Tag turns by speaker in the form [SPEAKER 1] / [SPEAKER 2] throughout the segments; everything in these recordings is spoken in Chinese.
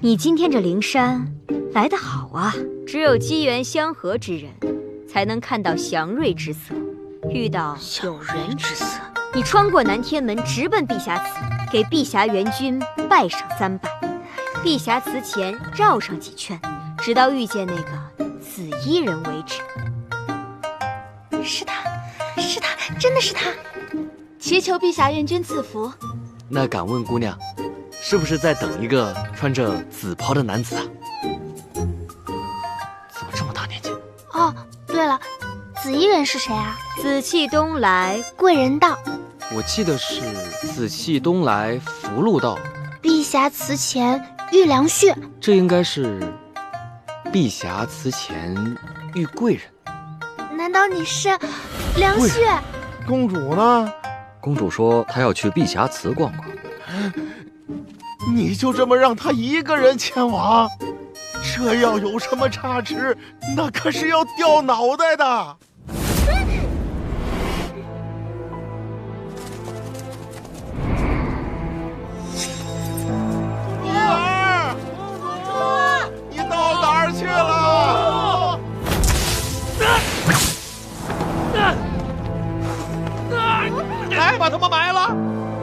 [SPEAKER 1] 你今天这灵山来得好啊！只有机缘相合之人，才能看到祥瑞之色，遇到有人之色。你穿过南天门，直奔碧霞祠，给碧霞元君拜上三拜。碧霞祠前绕上几圈，直到遇见那个紫衣人为止。
[SPEAKER 2] 是他，是他，真的是他！祈求碧霞元君赐福。
[SPEAKER 3] 那敢问姑娘，是不是在等一个穿着紫袍的男子啊？怎么这么大年纪？
[SPEAKER 2] 哦，对了，紫衣人是谁啊？
[SPEAKER 1] 紫气东来，
[SPEAKER 2] 贵人到。
[SPEAKER 3] 我记得是紫气东来，福禄到。
[SPEAKER 2] 碧霞祠前遇良婿，
[SPEAKER 3] 这应该是碧霞祠前遇贵人。
[SPEAKER 2] 难道你是良旭？
[SPEAKER 4] 公主呢？
[SPEAKER 5] 公主说她要去碧霞祠逛逛。
[SPEAKER 4] 你就这么让他一个人前往？这要有什么差池，那可是要掉脑袋的。
[SPEAKER 3] 把他们埋了。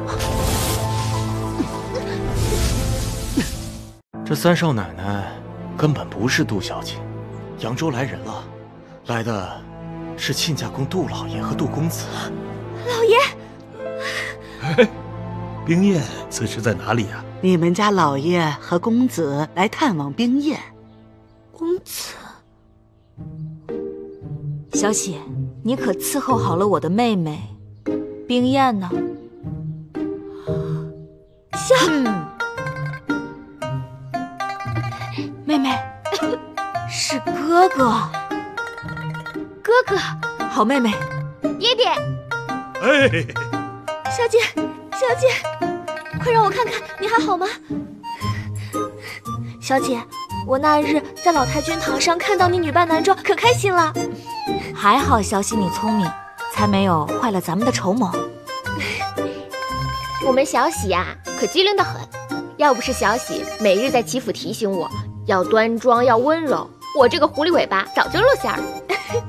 [SPEAKER 6] 这三少奶奶根本不是杜小姐，扬州来人了，来的是亲家公杜老爷和杜公子。
[SPEAKER 2] 老爷，
[SPEAKER 7] 哎，冰燕此时在哪里呀？
[SPEAKER 8] 你们家老爷和公子来探望冰燕。
[SPEAKER 2] 公子，
[SPEAKER 1] 小喜，你可伺候好了我的妹妹。冰燕呢？
[SPEAKER 2] 小
[SPEAKER 1] 妹哥哥，
[SPEAKER 2] 哥哥
[SPEAKER 1] 好妹妹，
[SPEAKER 2] 爹爹，
[SPEAKER 7] 哎，
[SPEAKER 2] 小姐，小姐，快让我看看你还好吗？小姐，我那日在老太君堂上看到你女扮男装，可开心了。
[SPEAKER 1] 还好小喜你聪明。才没有坏了咱们的筹谋。
[SPEAKER 9] 我们小喜呀，可机灵的很。要不是小喜每日在齐府提醒我要端庄要温柔，我这个狐狸尾巴早就露馅了。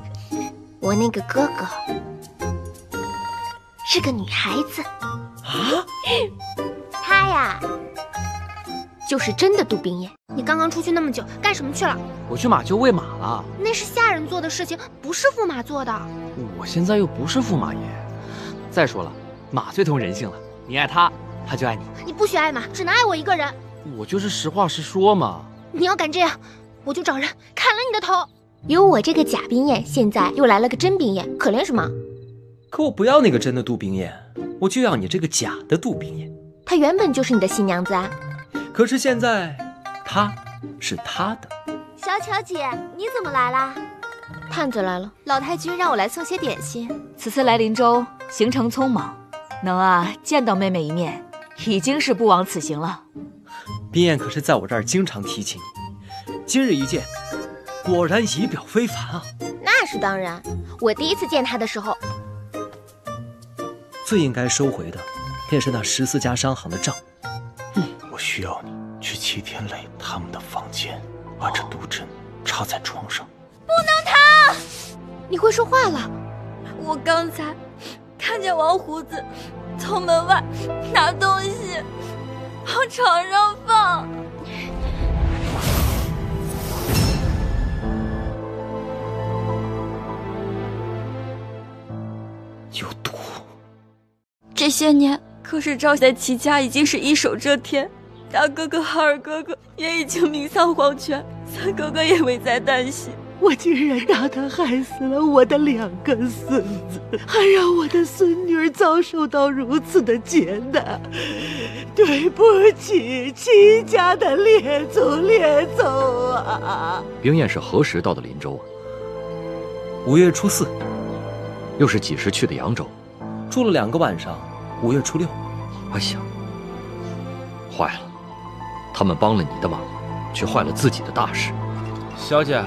[SPEAKER 9] 我那个哥哥是个女孩子啊，她呀。就是真的杜冰燕，你刚刚出去那么久，干什么去了？
[SPEAKER 3] 我去马厩喂马了。
[SPEAKER 2] 那是下人做的事情，不是驸马做的。
[SPEAKER 3] 我现在又不是驸马爷。再说了，马最通人性了，你爱它，它就爱你。
[SPEAKER 2] 你不许爱马，只能爱我一个人。
[SPEAKER 3] 我就是实话实说嘛。
[SPEAKER 2] 你要敢这样，我就找人砍了你的头。
[SPEAKER 9] 有我这个假冰燕，现在又来了个真冰燕，可怜什么？
[SPEAKER 10] 可我不要那个真的杜冰燕，我就要你这个假的杜冰燕。
[SPEAKER 9] 她原本就是你的新娘子啊。
[SPEAKER 10] 可是现在，她是他的。
[SPEAKER 2] 小巧姐，你怎么来啦？
[SPEAKER 9] 探子来了，
[SPEAKER 2] 老太君让我来送些点心。
[SPEAKER 1] 此次来林州，行程匆忙，能啊见到妹妹一面，已经是不枉此行了。
[SPEAKER 10] 冰燕可是在我这儿经常提起你，今日一见，果然仪表非凡啊。
[SPEAKER 9] 那是当然，我第一次见他的时候，
[SPEAKER 10] 最应该收回的，便是那十四家商行的账。
[SPEAKER 6] 我需要你去齐天磊他们的房间，把这毒针插在床上。
[SPEAKER 2] 不能疼！
[SPEAKER 9] 你会说话了。
[SPEAKER 2] 我刚才看见王胡子从门外拿东西往床上
[SPEAKER 6] 有毒。
[SPEAKER 2] 这些年，可是赵在齐家已经是一手遮天。大哥哥和二哥哥也已经名丧黄泉，三哥哥也危在旦夕。
[SPEAKER 8] 我竟然让他害死了我的两个孙子，还让我的孙女儿遭受到如此的劫难。对不起，齐家的列祖列宗啊！
[SPEAKER 5] 冰燕是何时到的林州啊？
[SPEAKER 10] 五月初四。
[SPEAKER 5] 又是几时去的扬州？
[SPEAKER 10] 住了两个晚上。五月初六。
[SPEAKER 5] 哎呀，坏了！他们帮了你的忙，却坏了自己的大事。
[SPEAKER 3] 小姐，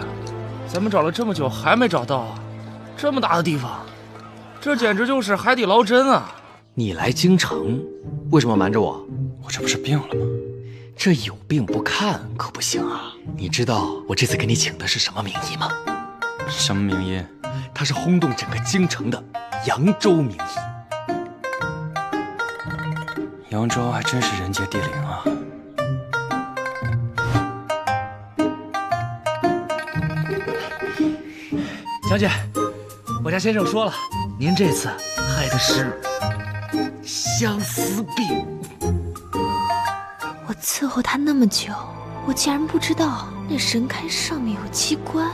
[SPEAKER 3] 咱们找了这么久还没找到，这么大的地方，这简直就是海底捞针啊！你来京城，为什么瞒着我？
[SPEAKER 6] 我这不是病了吗？
[SPEAKER 3] 这有病不看可不行啊！你知道我这次给你请的是什么名医吗？
[SPEAKER 10] 什么名医？
[SPEAKER 3] 他是轰动整个京城的扬州名医。
[SPEAKER 10] 扬州还真是人杰地灵啊！
[SPEAKER 11] 小姐，我家先生说了，您这次害的是相思病。
[SPEAKER 12] 我伺候他那么久，我竟然不知道那神龛上面有机关。